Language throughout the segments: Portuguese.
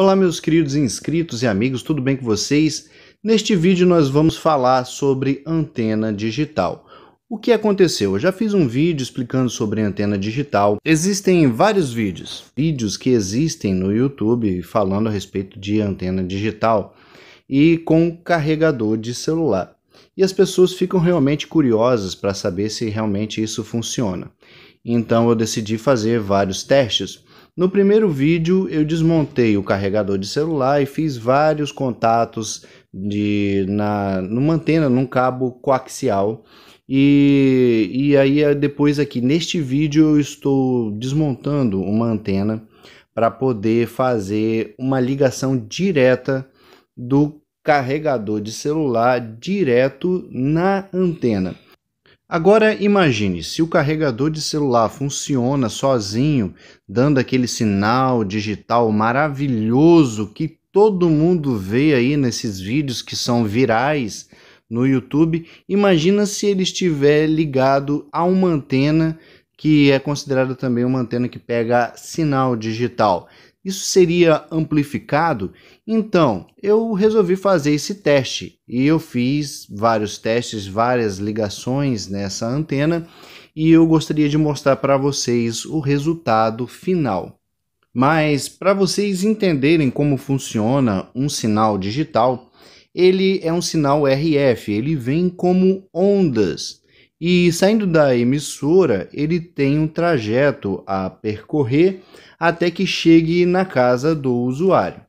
Olá meus queridos inscritos e amigos, tudo bem com vocês? Neste vídeo nós vamos falar sobre antena digital. O que aconteceu? Eu já fiz um vídeo explicando sobre antena digital. Existem vários vídeos, vídeos que existem no YouTube falando a respeito de antena digital e com carregador de celular. E as pessoas ficam realmente curiosas para saber se realmente isso funciona. Então eu decidi fazer vários testes. No primeiro vídeo eu desmontei o carregador de celular e fiz vários contatos de, na, numa antena, num cabo coaxial. E, e aí depois aqui neste vídeo eu estou desmontando uma antena para poder fazer uma ligação direta do carregador de celular direto na antena. Agora imagine, se o carregador de celular funciona sozinho, dando aquele sinal digital maravilhoso que todo mundo vê aí nesses vídeos que são virais no YouTube, imagina se ele estiver ligado a uma antena que é considerada também uma antena que pega sinal digital isso seria amplificado? Então, eu resolvi fazer esse teste e eu fiz vários testes, várias ligações nessa antena e eu gostaria de mostrar para vocês o resultado final. Mas para vocês entenderem como funciona um sinal digital, ele é um sinal RF, ele vem como ondas. E saindo da emissora, ele tem um trajeto a percorrer até que chegue na casa do usuário.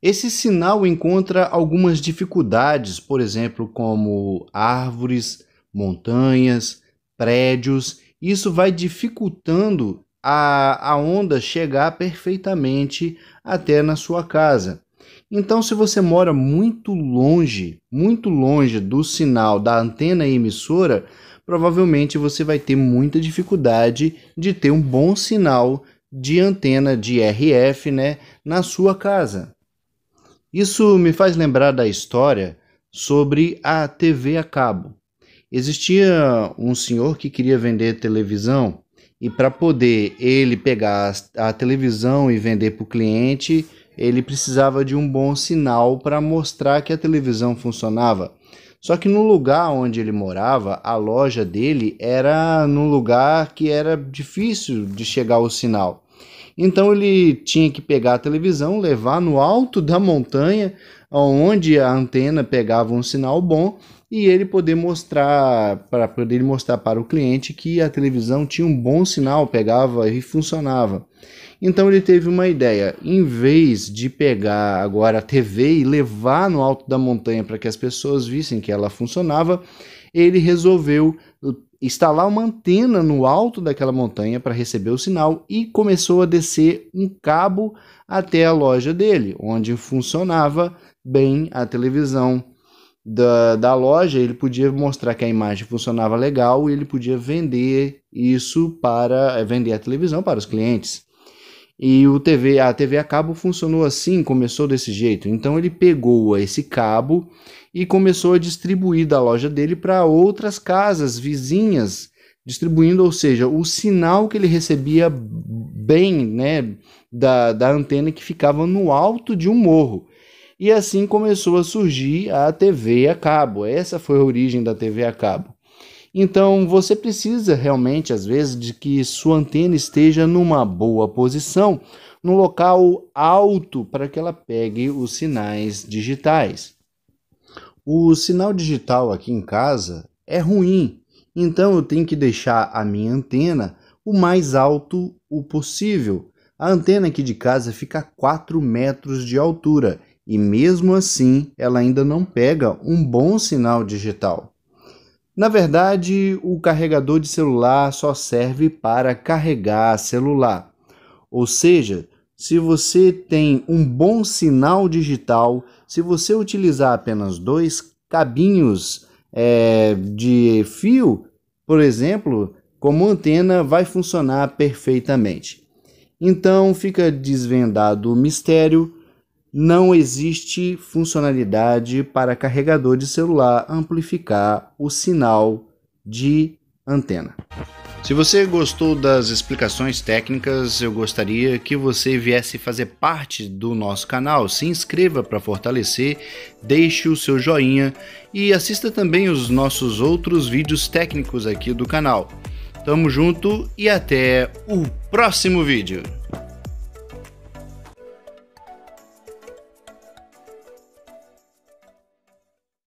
Esse sinal encontra algumas dificuldades, por exemplo, como árvores, montanhas, prédios. Isso vai dificultando a, a onda chegar perfeitamente até na sua casa. Então, se você mora muito longe, muito longe do sinal da antena emissora, provavelmente você vai ter muita dificuldade de ter um bom sinal de antena de RF né, na sua casa. Isso me faz lembrar da história sobre a TV a cabo. Existia um senhor que queria vender televisão e para poder ele pegar a televisão e vender para o cliente, ele precisava de um bom sinal para mostrar que a televisão funcionava. Só que no lugar onde ele morava, a loja dele era num lugar que era difícil de chegar o sinal. Então ele tinha que pegar a televisão, levar no alto da montanha, onde a antena pegava um sinal bom, e ele poder mostrar para poder mostrar para o cliente que a televisão tinha um bom sinal, pegava e funcionava. Então ele teve uma ideia, em vez de pegar agora a TV e levar no alto da montanha para que as pessoas vissem que ela funcionava, ele resolveu instalar uma antena no alto daquela montanha para receber o sinal e começou a descer um cabo até a loja dele, onde funcionava bem a televisão da, da loja. Ele podia mostrar que a imagem funcionava legal e ele podia vender isso para vender a televisão para os clientes. E o TV, a TV a cabo funcionou assim, começou desse jeito. Então ele pegou esse cabo e começou a distribuir da loja dele para outras casas vizinhas, distribuindo, ou seja, o sinal que ele recebia bem, né, da, da antena que ficava no alto de um morro. E assim começou a surgir a TV a cabo. Essa foi a origem da TV a cabo. Então você precisa realmente, às vezes, de que sua antena esteja numa boa posição, no local alto, para que ela pegue os sinais digitais. O sinal digital aqui em casa é ruim, então eu tenho que deixar a minha antena o mais alto o possível. A antena aqui de casa fica a 4 metros de altura e mesmo assim ela ainda não pega um bom sinal digital. Na verdade, o carregador de celular só serve para carregar celular. Ou seja, se você tem um bom sinal digital, se você utilizar apenas dois cabinhos é, de fio, por exemplo, como antena, vai funcionar perfeitamente. Então fica desvendado o mistério não existe funcionalidade para carregador de celular amplificar o sinal de antena. Se você gostou das explicações técnicas, eu gostaria que você viesse fazer parte do nosso canal. Se inscreva para fortalecer, deixe o seu joinha e assista também os nossos outros vídeos técnicos aqui do canal. Tamo junto e até o próximo vídeo.